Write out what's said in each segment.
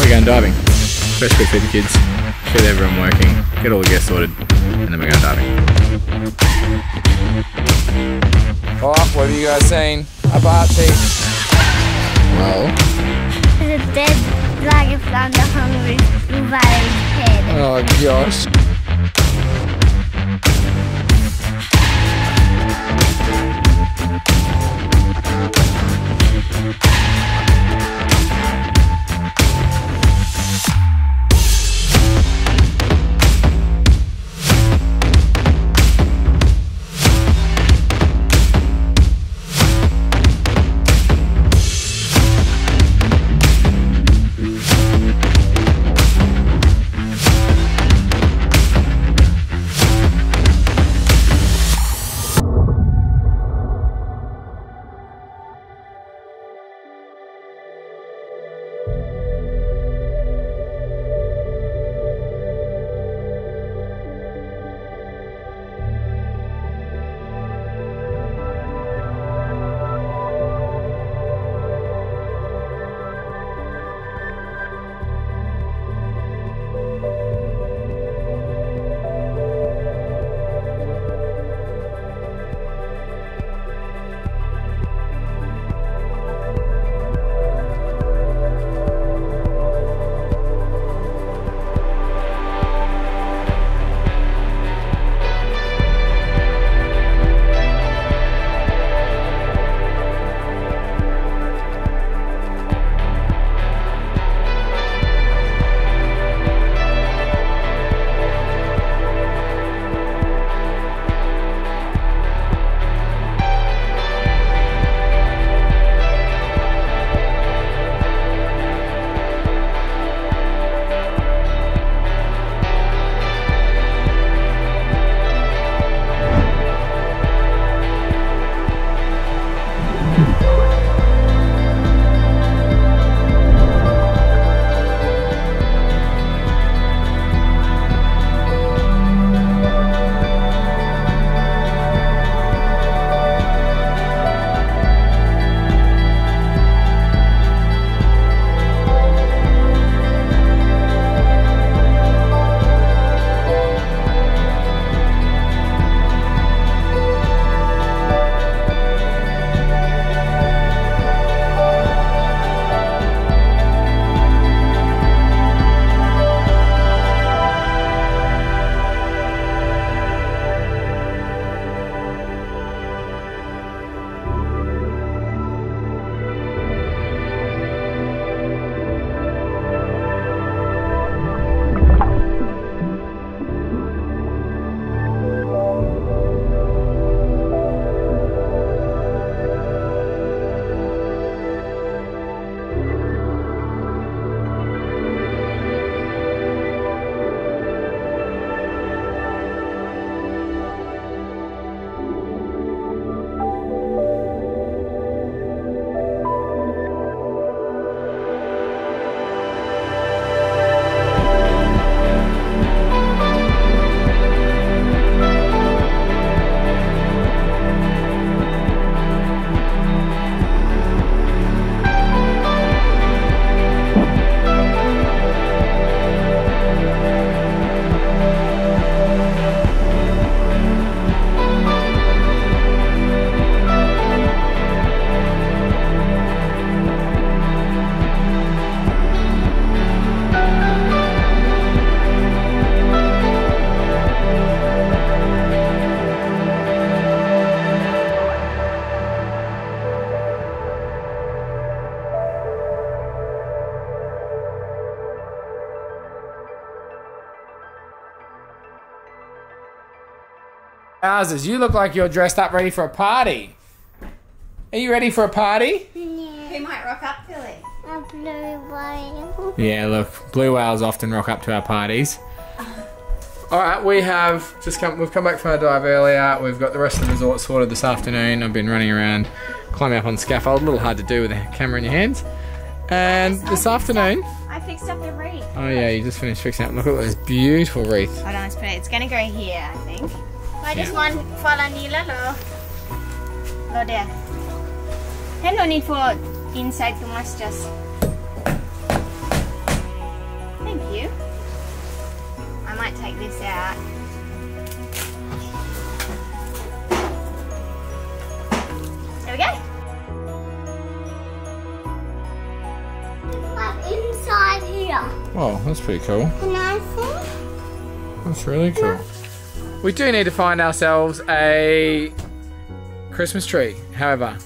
We're going diving. First quick for the kids. Get everyone working. Get all the gear sorted. And then we're going diving. Oh, what have you guys seen? A Archie. Well, There's a dead dragonfly on the hungry blue valley's head. oh gosh. Wowzers, you look like you're dressed up ready for a party. Are you ready for a party? Yeah. Who might rock up, Philly? A blue whale. Yeah, look, blue whales often rock up to our parties. All right, we have just come. We've come back from our dive earlier. We've got the rest of the resort sorted this afternoon. I've been running around, climbing up on scaffold. A little hard to do with a camera in your hands. And this afternoon, I fixed up the wreath. oh yeah, you just finished fixing up. Look at this beautiful wreath. Hold on, let's put it. It's gonna go here, I think. Why Yeah. does one fall on Nila, lo? Lo there. Then no need for inside too much, just. Thank you. I might take this out. There we go. Like inside here. Whoa, that's pretty cool. Can I see? That's really cool. We do need to find ourselves a Christmas tree, however.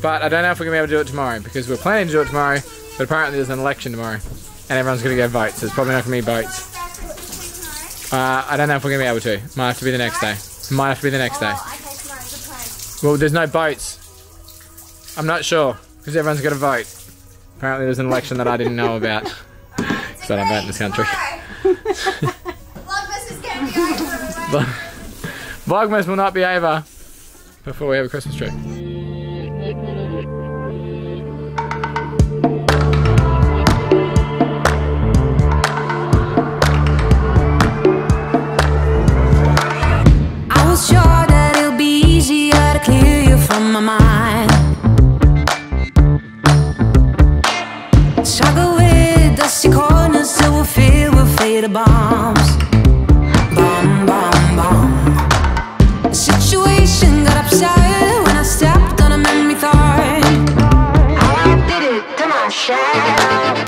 But I don't know if we're going to be able to do it tomorrow because we're planning to do it tomorrow, but apparently there's an election tomorrow and everyone's going to go vote, so it's probably not going to be votes. Uh, I don't know if we're going to be able to. Might have to be the next day. Might have to be the next day. Oh, okay, tomorrow's the plan. Well, there's no votes. I'm not sure because everyone's going to vote. Apparently there's an election that I didn't know about because I don't vote in this country. Vlogmas is going to be over. Vlogmas will not be over before we have a Christmas tree. I was it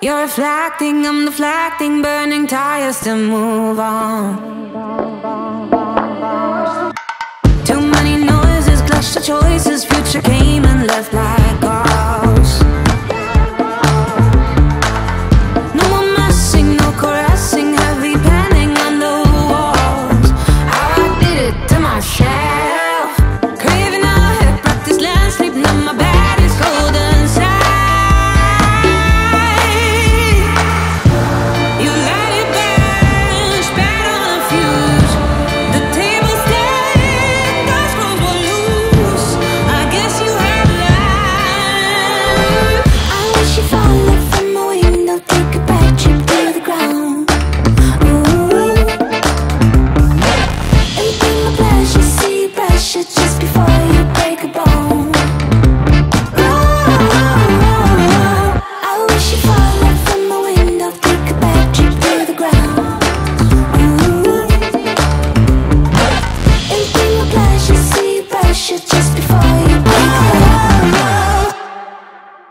You're reflecting, I'm deflecting, burning tires to move on. Too many noises, clash of choices, future came and left life.